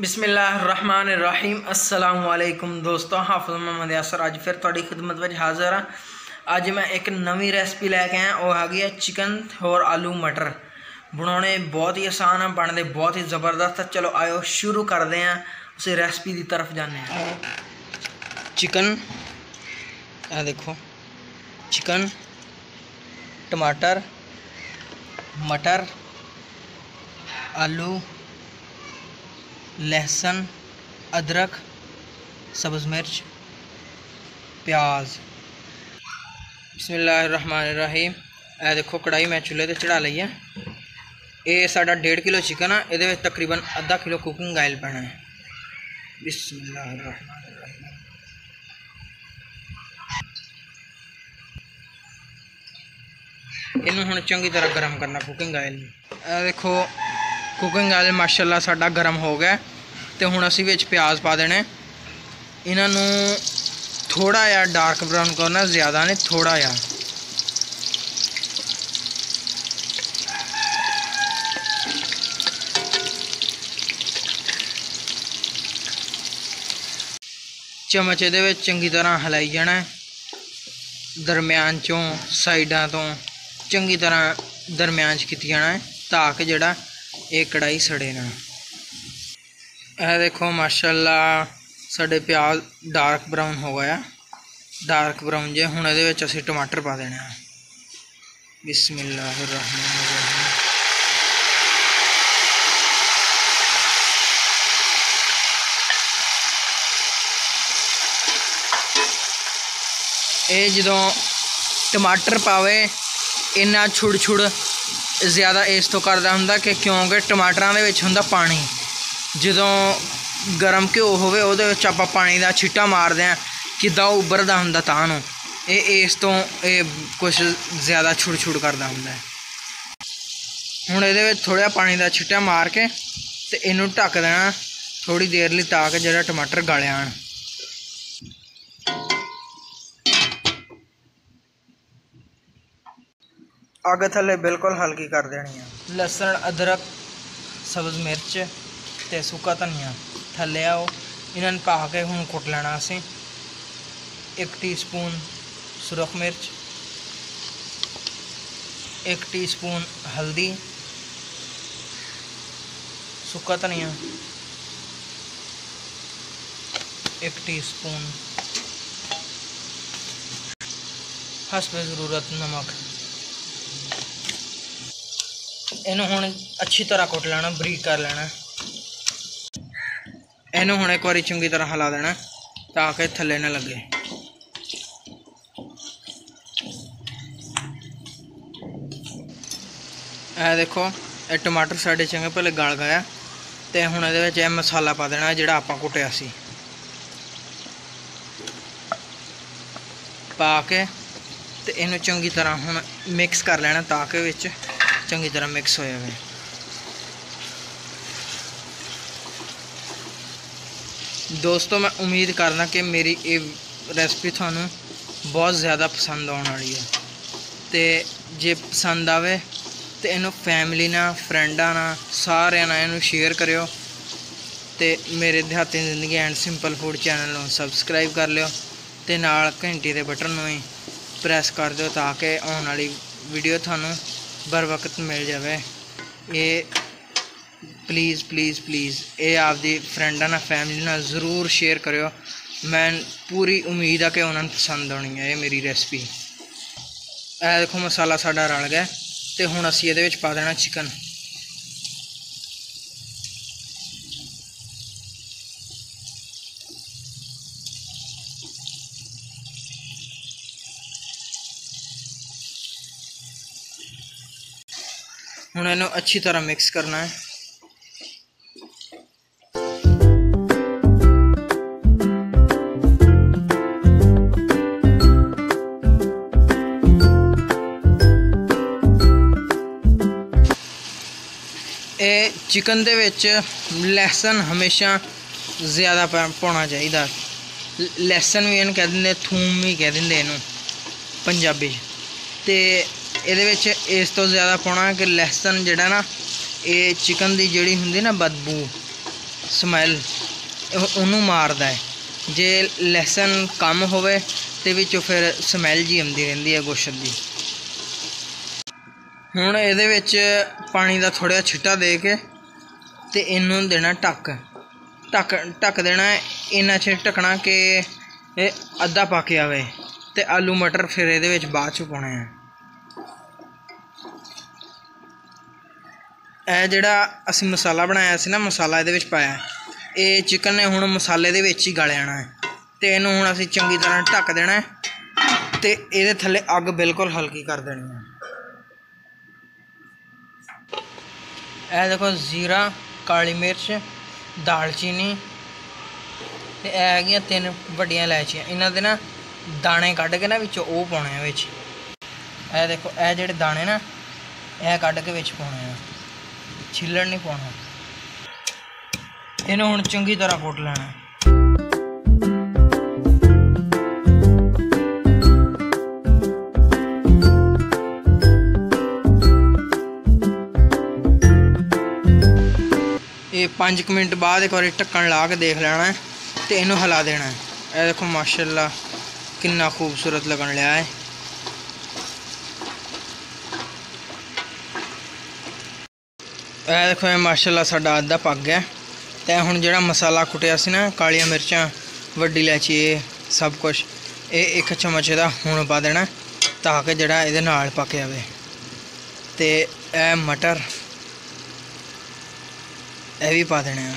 ਬਿਸਮਿਲ੍ਲਾਹਿਰਰਹਿਮਾਨਿਰਰਹੀਮ ਅਸਲਾਮ ਵਾਲੇਕੁਮ ਦੋਸਤੋ ਹਾਫਿਜ਼ ਮੁਹੰਮਦ ਯਾਸਰ ਅੱਜ ਫਿਰ ਤੁਹਾਡੀ ਖਿਦਮਤ ਵਿੱਚ ਹਾਜ਼ਰ ਹਾਂ ਅੱਜ ਮੈਂ ਇੱਕ ਨਵੀਂ ਰੈਸਪੀ ਲੈ ਕੇ ਆਇਆ ਉਹ ਹੈਗੀ ਹੈ ਚਿਕਨ ਹੋਰ ਆਲੂ ਮਟਰ ਬਣਾਉਣੇ ਬਹੁਤ ਹੀ ਆਸਾਨ ਆ ਬਣਦੇ ਬਹੁਤ ਹੀ ਜ਼ਬਰਦਸਤ ਆ ਚਲੋ ਆਇਓ ਸ਼ੁਰੂ ਕਰਦੇ ਹਾਂ ਉਸੇ ਰੈਸਪੀ ਦੀ ਤਰਫ ਜਾਂਦੇ ਹਾਂ ਚਿਕਨ ਇਹ ਦੇਖੋ ਚਿਕਨ ਟਮਾਟਰ ਮਟਰ आलू लहसुन अदरक सब्ज़ मिर्च प्याज ਬਿਸਮਿਲ੍ਲਾਹਿਰਰਹਿਮਾਨਿਰਰਹੀਮ ਇਹ ਦੇਖੋ ਕੜਾਈ ਮੈਂ ਚੁੱਲ੍ਹੇ ਤੇ ਚੜਾ ਲਈ ਹੈ ਇਹ ਸਾਡਾ 1.5 ਕਿਲੋ ਚਿਕਨ ਆ ਇਹਦੇ ਵਿੱਚ ਤਕਰੀਬਨ ਅੱਧਾ ਕਿਲੋ ਕੁਕਿੰਗ ਆਇਲ ਪੈਣਾ ਹੈ ਬਿਸਮਿਲ੍ਲਾਹਿਰਰਹਿਮਾਨਿਰਰਹੀਮ ਇਹਨੂੰ ਹੁਣ ਚੰਗੀ ਤਰ੍ਹਾਂ ਗਰਮ ਕਰਨਾ ਕੁਕਿੰਗ ਆਇਲ ਨੂੰ ਇਹ ਦੇਖੋ ਕੁਕਿੰਗ ਆਇਲ ਮਾਸ਼ਾਅੱਲਾ ਸਾਡਾ ਗਰਮ ਹੋ ਗਿਆ ਤੇ ਹੁਣ ਅਸੀਂ ਵਿੱਚ ਪਿਆਜ਼ ਪਾ ਦੇਣੇ ਇਹਨਾਂ ਨੂੰ ਥੋੜਾ ਜਿਹਾ ਡਾਰਕ ਬਰਾਊਨ ਕਰਨਾ ਜ਼ਿਆਦਾ ਨਹੀਂ ਥੋੜਾ ਜਿਹਾ। ਚਮਚ ਇਹਦੇ ਵਿੱਚ ਚੰਗੀ ਤਰ੍ਹਾਂ ਹਲਾਈ ਜਾਣਾ ਦਰਮਿਆਨ ਚੋਂ, ਸਾਈਡਾਂ ਤੋਂ ਚੰਗੀ ਤਰ੍ਹਾਂ ਦਰਮਿਆਨ ਚ ਕੀਤੀ ਜਾਣਾ ਤਾਂ ਕਿ ਜਿਹੜਾ ਇਹ ਕੜਾਈ ਸੜੇ ਨਾ। ਇਹ ਦੇਖੋ ਮਾਸ਼ਾਅੱਲਾ, ਸਾਡੇ ਪਿਆਜ਼ ਡਾਰਕ ਬਰਾਊਨ ਹੋ ਗਿਆ ਡਾਰਕ ਬਰਾਊਨ ਜੇ, ਹੁਣ ਇਹਦੇ ਵਿੱਚ ਅਸੀਂ ਟਮਾਟਰ ਪਾ ਦੇਣੇ ਆ। ਬਿਸਮਿਲ੍ਲਾਹਿਰਰਹਿਮਾਨਿਰਰਹੀਮ ਇਹ ਜਦੋਂ ਟਮਾਟਰ ਪਾਵੇ, ਇੰਨਾ ਛੁੜ ਛੁੜ ਜ਼ਿਆਦਾ ਇਸ ਤੋਂ ਕਰਦਾ ਹੁੰਦਾ ਕਿ ਕਿਉਂਕਿ ਟਮਾਟਰਾਂ ਦੇ ਵਿੱਚ ਹੁੰਦਾ ਪਾਣੀ। ਜਦੋਂ ਗਰਮ ਘਿਓ ਹੋਵੇ, ਉਹਦੇ ਵਿੱਚ ਆਪਾਂ ਪਾਣੀ ਦਾ ਛਿੱਟਾ ਮਾਰਦੇ ਆ ਕਿਦਾਂ ਉੱਭਰਦਾ ਹੁੰਦਾ ਤਾਂ ਨੂੰ। ਇਹ ਇਸ ਤੋਂ ਇਹ ਕੁਝ ਜ਼ਿਆਦਾ ਛੁੜ ਛੁੜ ਕਰਦਾ ਹੁੰਦਾ ਹੈ। ਹੁਣ ਇਹਦੇ ਵਿੱਚ ਥੋੜਾ ਪਾਣੀ ਦਾ ਛਿੱਟਾ ਮਾਰ ਕੇ ਤੇ ਇਹਨੂੰ ਢੱਕ ਦੇਣਾ। ਥੋੜੀ ਦੇਰ ਲਈ ਤਾਂ ਕਿ ਜਿਹੜਾ ਟਮਾਟਰ ਗਲ ਆਣ ਅੱਗ ਥੱਲੇ ਬਿਲਕੁਲ ਹਲਕੀ ਕਰ ਦੇਣੀ ਆ। ਲਸਣ, ਅਦਰਕ, ਸਬਜ਼ ਮਿਰਚ ਤੇ ਸੁੱਕਾ ਧਨੀਆ ਥੱਲੇ ਆਓ। ਇਹਨਾਂ ਨੂੰ ਪਾ ਕੇ ਹੁਣ ਕੁੱਟ ਲੈਣਾ ਅਸੀਂ। 1 ਟੀਸਪੂਨ ਸੁਰਖ ਮਿਰਚ 1 ਟੀਸਪੂਨ ਹਲਦੀ, ਸੁੱਕਾ ਧਨੀਆ 1 ਟੀਸਪੂਨ ਹਸਬੇ ਜ਼ਰੂਰਤ ਨਮਕ। ਇਹਨੂੰ ਹੁਣ ਅੱਛੀ ਤਰ੍ਹਾਂ ਕੁੱਟ ਲੈਣਾ, ਬਰੀਕ ਕਰ ਲੈਣਾ। ਇਹਨੂੰ ਹੁਣ ਇੱਕ ਵਾਰੀ ਚੰਗੀ ਤਰ੍ਹਾਂ ਹਿਲਾ ਦੇਣਾ, ਤਾਂ ਕਿ ਥੱਲੇ ਨਾ ਲੱਗੇ। ਇਹ ਦੇਖੋ, ਇਹ ਟਮਾਟਰ ਸਾਡੇ ਚੰਗੇ ਭਲੇ ਗਲ ਗਿਆ ਤੇ ਹੁਣ ਇਹਦੇ ਵਿੱਚ ਇਹ ਮਸਾਲਾ ਪਾ ਦੇਣਾ, ਜਿਹੜਾ ਆਪਾਂ ਕੁੱਟਿਆ ਸੀ। ਪਾ ਕੇ ਤੇ ਇਹਨੂੰ ਚੰਗੀ ਤਰ੍ਹਾਂ ਹੁਣ ਮਿਕਸ ਕਰ ਲੈਣਾ, ਤਾਂ ਕਿ ਵਿੱਚ ਚੰਗੀ ਤਰ੍ਹਾਂ ਮਿਕਸ ਹੋ ਜਾਵੇ ਦੋਸਤੋ, ਮੈਂ ਉਮੀਦ ਕਰਦਾ ਕਿ ਮੇਰੀ ਇਹ ਰੈਸਪੀ ਤੁਹਾਨੂੰ ਬਹੁਤ ਜ਼ਿਆਦਾ ਪਸੰਦ ਆਉਣ ਵਾਲੀ ਹੈ। ਤੇ ਜੇ ਪਸੰਦ ਆਵੇ, ਤੇ ਇਹਨੂੰ ਫੈਮਿਲੀ ਨਾਲ ਫਰੈਂਡਾਂ ਨਾਲ, ਸਾਰਿਆਂ ਨਾਲ ਇਹਨੂੰ ਸ਼ੇਅਰ ਕਰਿਓ। ਤੇ ਮੇਰੇ ਦਿਹਾਤੀ ਜ਼ਿੰਦਗੀ ਐਂਡ ਸਿੰਪਲ ਫੂਡ ਚੈਨਲ ਨੂੰ ਸਬਸਕ੍ਰਾਈਬ ਕਰ ਲਿਓ। ਤੇ ਨਾਲ ਘੰਟੀ ਦੇ ਬਟਨ ਨੂੰ ਵੀ ਪ੍ਰੈਸ ਕਰ ਦਿਓ ਤਾਂ ਕਿ ਆਉਣ ਵਾਲੀ ਵੀਡੀਓ ਤੁਹਾਨੂੰ ਬਰ ਵਕਤ ਮਿਲ ਜਾਵੇ। ਇਹ ਪਲੀਜ਼ ਪਲੀਜ਼ ਪਲੀਜ਼ ਇਹ ਆਪਦੀ ਫਰੈਂਡਾਂ ਨਾਲ ਫੈਮਿਲੀ ਨਾਲ ਜ਼ਰੂਰ ਸ਼ੇਅਰ ਕਰਿਓ। ਮੈਂ ਪੂਰੀ ਉਮੀਦ ਆ ਕਿ ਉਹਨਾਂ ਨੂੰ ਪਸੰਦ ਆਉਣੀ ਹੈ ਇਹ ਮੇਰੀ ਰੈਸਪੀ ਇਹ ਦੇਖੋ ਮਸਾਲਾ ਸਾਡਾ ਰਲ ਗਿਆ ਤੇ ਹੁਣ ਅਸੀਂ ਇਹਦੇ ਵਿੱਚ ਪਾ ਦੇਣਾ ਚਿਕਨ ਹੁਣ ਇਹਨੂੰ ਅੱਛੀ ਤਰ੍ਹਾਂ ਮਿਕਸ ਕਰਨਾ ਹੈ। ਇਹ ਚਿਕਨ ਦੇ ਵਿੱਚ ਲਸਣ ਹਮੇਸ਼ਾ ਜ਼ਿਆਦਾ ਪਾਉਣਾ ਚਾਹੀਦਾ। ਲਸਣ ਵੀ ਇਹਨੂੰ ਕਹਿ ਦਿੰਦੇ ਥੂਮ ਵੀ ਕਹਿ ਦਿੰਦੇ ਇਹਨੂੰ ਪੰਜਾਬੀ। 'ਚ ਤੇ ਇਹਦੇ ਵਿੱਚ ਇਸ ਤੋਂ ਜ਼ਿਆਦਾ ਪਾਉਣਾ ਕਿ ਲਸਣ ਜਿਹੜਾ ਨਾ, ਇਹ ਚਿਕਨ ਦੀ ਜਿਹੜੀ ਹੁੰਦੀ ਨਾ ਬਦਬੂ ਸਮੈਲ ਉਹਨੂੰ ਮਾਰਦਾ ਹੈ। ਜੇ ਲਸਣ ਕਮ ਹੋਵੇ ਤੇ ਵਿੱਚੋਂ ਫਿਰ ਸਮੈਲ ਜੀ ਆਉਂਦੀ ਰਹਿੰਦੀ ਹੈ ਗੋਸ਼ਤ ਦੀ। ਹੁਣ ਇਹਦੇ ਵਿੱਚ ਪਾਣੀ ਦਾ ਥੋੜਾ ਛਿੱਟਾ ਦੇ ਕੇ ਤੇ ਇਹਨੂੰ ਦੇਣਾ ਟੱਕ ਟੱਕ ਟੱਕ ਦੇਣਾ ਇੰਨਾ ਚਿਰ ਟਕਣਾ ਕਿ ਇਹ ਅੱਧਾ ਪੱਕ ਆਵੇ ਤੇ ਆਲੂ ਮਟਰ ਫਿਰ ਇਹਦੇ ਵਿੱਚ ਬਾਅਦ ਚ ਪਾਉਣੇ ਆ। ਇਹ ਜਿਹੜਾ ਅਸੀਂ ਮਸਾਲਾ ਬਣਾਇਆ ਸੀ ਨਾ, ਮਸਾਲਾ ਇਹਦੇ ਵਿੱਚ ਪਾਇਆ। ਇਹ ਚਿਕਨ ਨੇ ਹੁਣ ਮਸਾਲੇ ਦੇ ਵਿੱਚ ਹੀ ਗਲ ਜਾਣਾ ਹੈ। ਤੇ ਇਹਨੂੰ ਹੁਣ ਅਸੀਂ ਚੰਗੀ ਤਰ੍ਹਾਂ ਢੱਕ ਦੇਣਾ ਹੈ ਤੇ ਇਹਦੇ ਥੱਲੇ ਅੱਗ ਬਿਲਕੁਲ ਹਲਕੀ ਕਰ ਦੇਣੀ ਹੈ। ਇਹ ਦੇਖੋ ਜ਼ੀਰਾ, ਕਾਲੀ ਮਿਰਚ, ਦਾਲਚੀਨੀ ਤੇ ਇਹ ਹੈਗੀਆਂ ਤਿੰਨ ਵੱਡੀਆਂ ਇਲਾਇਚੀਆਂ। ਇਹਨਾਂ ਦੇ ਨਾ ਦਾਣੇ ਕੱਢ ਕੇ ਨਾ ਵਿੱਚੋਂ ਉਹ ਪਾਉਣੇ ਆ ਵਿੱਚ। ਇਹ ਦੇਖੋ, ਇਹ ਜਿਹੜੇ ਦਾਣੇ ਨਾ, ਇਹ ਕੱਢ ਕੇ ਵਿੱਚ ਪਾਉਣੇ ਆ। ਛਿੱਲੜ ਨਹੀਂ ਪਾਉਣਾ। ਇਹਨੂੰ ਹੁਣ ਚੰਗੀ ਤਰ੍ਹਾਂ ਕੁੱਟ ਲੈਣਾ। ਇਹ 5 ਮਿੰਟ ਬਾਅਦ ਇੱਕ ਵਾਰੀ ਢੱਕਣ ਲਾ ਕੇ ਦੇਖ ਲੈਣਾ ਤੇ ਇਹਨੂੰ ਹਿਲਾ ਦੇਣਾ। ਇਹ ਦੇਖੋ ਮਾਸ਼ਾਅੱਲਾ, ਕਿੰਨਾ ਖੂਬਸੂਰਤ ਲੱਗਣ ਲਿਆ ਹੈ। ਇਹ ਦੇਖੋ ਇਹ ਮਾਸ਼ਾਅੱਲਾ ਸਾਡਾ ਅੱਧਾ ਪੱਕ ਗਿਆ ਤੇ ਹੁਣ ਜਿਹੜਾ ਮਸਾਲਾ ਕੁੱਟਿਆ ਸੀ ਨਾ, ਕਾਲੀਆਂ ਮਿਰਚਾਂ, ਵੱਡੀ ਇਲਾਚੀ ਇਹ ਸਭ ਕੁਝ ਇਹ ਇੱਕ ਚਮਚ ਦਾ ਹੁਣ ਪਾ ਦੇਣਾ ਤਾਂ ਕਿ ਜਿਹੜਾ ਇਹਦੇ ਨਾਲ ਪੱਕ ਜਾਵੇ। ਤੇ ਇਹ ਮਟਰ ਇਹ ਵੀ ਪਾ ਦੇਣੇ ਆ।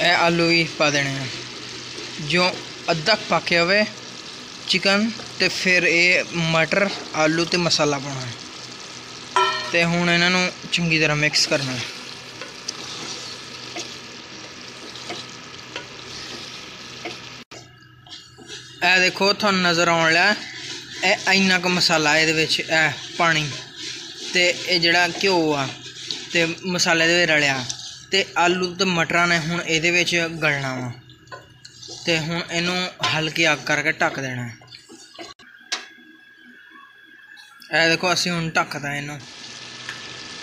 ਇਹ ਆਲੂ ਵੀ ਪਾ ਦੇਣੇ ਆ। ਜੋ ਅੱਧਾ ਪੱਕਿਆ ਹੋਵੇ ਚਿਕਨ ਤੇ ਫਿਰ ਇਹ ਮਟਰ, ਆਲੂ ਤੇ ਮਸਾਲਾ ਪਾਉਣਾ ਹੈ। ਤੇ ਹੁਣ ਇਹਨਾਂ ਨੂੰ ਚੰਗੀ ਤਰ੍ਹਾਂ ਮਿਕਸ ਕਰਨਾ ਹੈ। ਇਹ ਦੇਖੋ, ਤੁਹਾਨੂੰ ਨਜ਼ਰ ਆਉਣ ਲਿਆ ਇਹ ਇੰਨਾ ਕੁ ਮਸਾਲਾ ਇਹਦੇ ਵਿੱਚ, ਇਹ ਪਾਣੀ ਤੇ ਇਹ ਜਿਹੜਾ ਘਿਓ ਆ ਤੇ ਮਸਾਲੇ ਦੇ ਵਿੱਚ ਰਲਿਆ। ਤੇ ਆਲੂ ਤੇ ਮਟਰਾਂ ਨੇ ਹੁਣ ਇਹਦੇ ਵਿੱਚ ਗਲਣਾ ਵਾ। ਤੇ ਹੁਣ ਇਹਨੂੰ ਹਲਕੀ ਅੱਗ ਕਰਕੇ ਢੱਕ ਦੇਣਾ ਇਹ ਦੇਖੋ, ਅਸੀਂ ਹੁਣ ਢੱਕਦਾ ਇਹਨੂੰ।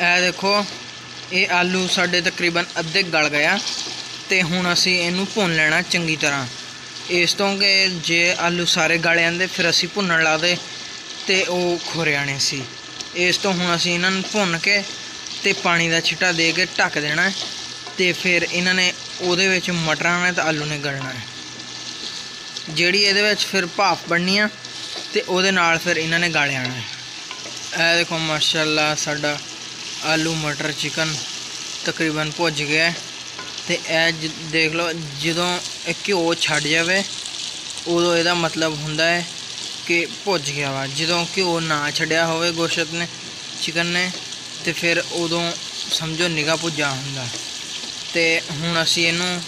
ਇਹ ਦੇਖੋ, ਇਹ ਆਲੂ ਸਾਡੇ ਤਕਰੀਬਨ ਅੱਧੇ ਗਲ ਗਿਆ ਤੇ ਹੁਣ ਅਸੀਂ ਇਹਨੂੰ ਭੁੰਨ ਲੈਣਾ ਚੰਗੀ ਤਰ੍ਹਾਂ। ਇਸ ਤੋਂ ਕਿ ਜੇ ਆਲੂ ਸਾਰੇ ਗਲ ਜਾਂਦੇ, ਫਿਰ ਅਸੀਂ ਭੁੰਨਣ ਲਾਦੇ ਤੇ ਉਹ ਖੁਰ ਜਾਣੇ ਸੀ। ਇਸ ਤੋਂ ਹੁਣ ਅਸੀਂ ਇਹਨਾਂ ਨੂੰ ਭੁੰਨ ਕੇ ਤੇ ਪਾਣੀ ਦਾ ਛਿੱਟਾ ਦੇ ਕੇ ਢੱਕ ਦੇਣਾ ਤੇ ਫਿਰ ਇਹਨਾਂ ਨੇ ਉਹਦੇ ਵਿੱਚ ਮਟਰਾਂ ਨੇ ਤੇ ਆਲੂ ਨੇ ਗਲਣਾ ਹੈ। ਜਿਹੜੀ ਇਹਦੇ ਵਿੱਚ ਫਿਰ ਭਾਫ ਬਣਨੀ ਆ ਤੇ ਉਹਦੇ ਨਾਲ ਫਿਰ ਇਹਨਾਂ ਨੇ ਗਲ ਜਾਣਾ ਹੈ। ਇਹ ਦੇਖੋ, ਮਾਸ਼ਾਅੱਲਾ, ਸਾਡਾ ਆਲੂ ਮਟਰ ਚਿਕਨ ਤਕਰੀਬਨ ਭੁੱਜ ਗਿਆ ਤੇ ਇਹ ਦੇਖ ਲਓ, ਜਦੋਂ ਇਹ ਘਿਓ ਛੱਡ ਜਾਵੇ, ਉਦੋਂ ਇਹਦਾ ਮਤਲਬ ਹੁੰਦਾ ਹੈ ਕਿ ਭੁੱਜ ਗਿਆ ਵਾ। ਜਦੋਂ ਘਿਓ ਨਾ ਛੱਡਿਆ ਹੋਵੇ ਗੋਸ਼ਤ ਨੇ ਚਿਕਨ ਨੇ, ਤੇ ਫਿਰ ਉਦੋਂ ਸਮਝੋ ਨਿਗਾ ਭੁੱਜਾ ਹੁੰਦਾ ਤੇ ਹੁਣ ਅਸੀਂ ਇਹਨੂੰ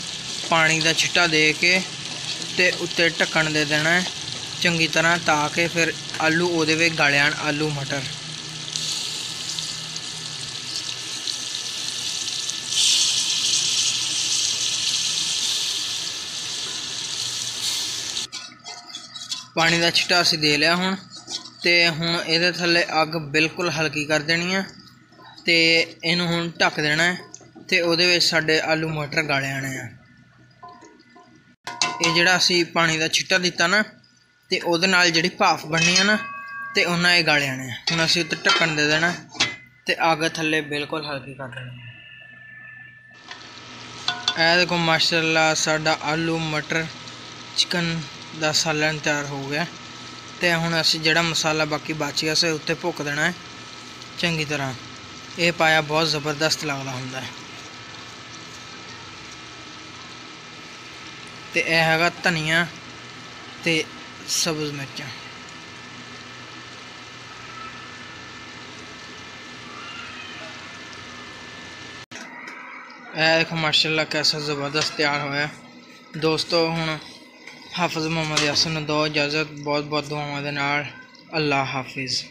ਪਾਣੀ ਦਾ ਛਿੱਟਾ ਦੇ ਕੇ ਤੇ ਉੱਤੇ ਢੱਕਣ ਦੇ ਦੇਣਾ ਚੰਗੀ ਤਰ੍ਹਾਂ ਤਾ ਕੇ ਫਿਰ ਆਲੂ ਉਹਦੇ ਵਿੱਚ ਗਲ ਆਲੂ ਮਟਰ। ਪਾਣੀ ਦਾ ਛਿੱਟਾ ਅਸੀਂ ਦੇ ਲਿਆ ਹੁਣ ਤੇ ਹੁਣ ਇਹਦੇ ਥੱਲੇ ਅੱਗ ਬਿਲਕੁਲ ਹਲਕੀ ਕਰ ਦੇਣੀ ਹੈ ਤੇ ਇਹਨੂੰ ਹੁਣ ਢੱਕ ਦੇਣਾ ਤੇ ਉਹਦੇ ਵਿੱਚ ਸਾਡੇ ਆਲੂ ਮਟਰ ਗਾਲੇ ਆਣੇ ਆ। ਇਹ ਜਿਹੜਾ ਅਸੀਂ ਪਾਣੀ ਦਾ ਛਿੱਟਾ ਦਿੱਤਾ ਨਾ ਤੇ ਉਹਦੇ ਨਾਲ ਜਿਹੜੀ ਭਾਫ ਬਣਨੀ ਆ ਨਾ, ਤੇ ਉਹਨਾਂ ਇਹ ਗਾਲੇ ਆਣੇ ਹੁਣ ਅਸੀਂ ਉੱਤੇ ਢੱਕਣ ਦੇ ਦੇਣਾ ਤੇ ਅੱਗ ਥੱਲੇ ਬਿਲਕੁਲ ਹਲਕੀ ਕਰ ਦੇਣੀ ਇਹ ਦੇਖੋ ਮਾਸ਼ਾਅੱਲਾ, ਸਾਡਾ ਆਲੂ ਮਟਰ ਚਿਕਨ ਦਾ ਸਾਲਣ ਤਿਆਰ ਹੋ ਗਿਆ। ਤੇ ਹੁਣ ਅਸੀਂ ਜਿਹੜਾ ਮਸਾਲਾ ਬਾਕੀ ਬਚ ਗਿਆ ਸੀ ਉੱਤੇ ਭੁੱਕ ਦੇਣਾ ਹੈ। ਚੰਗੀ ਤਰ੍ਹਾਂ। ਇਹ ਪਾਇਆ ਬਹੁਤ ਜ਼ਬਰਦਸਤ ਲੱਗਦਾ ਹੁੰਦਾ ਹੈ। ਤੇ ਇਹ ਹੈਗਾ ਧਨੀਆ ਤੇ ਸਬਜ਼ ਮਿਰਚਾਂ ਇਹ ਦੇਖੋ ਮਾਸ਼ਾਅੱਲਾ ਕੈਸਾ ਜ਼ਬਰਦਸਤ ਤਿਆਰ ਹੋਇਆ ਦੋਸਤੋ ਹੁਣ ਹਾਫਿਜ਼ ਮੁਹੰਮਦ ਯਾਸਰ ਨੂੰ ਦੋ ਇਜਾਜ਼ਤ ਬਹੁਤ ਬਹੁਤ ਦੁਆਵਾਂ ਦੇ ਨਾਲ ਅੱਲਾ ਹਾਫਿਜ਼